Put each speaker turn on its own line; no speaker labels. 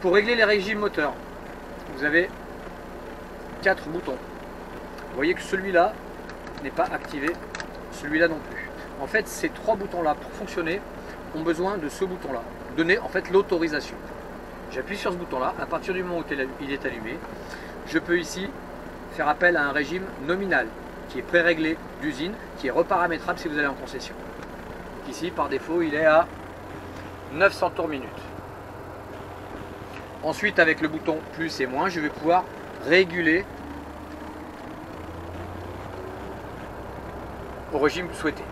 Pour régler les régimes moteurs, vous avez quatre boutons. Vous voyez que celui-là n'est pas activé, celui-là non plus. En fait, ces trois boutons-là, pour fonctionner, ont besoin de ce bouton-là. Donner en fait l'autorisation. J'appuie sur ce bouton-là. À partir du moment où il est allumé, je peux ici faire appel à un régime nominal qui est pré-réglé d'usine, qui est reparamétrable si vous allez en concession. Ici, par défaut, il est à 900 tours minute. Ensuite, avec le bouton plus et moins, je vais pouvoir réguler au régime souhaité.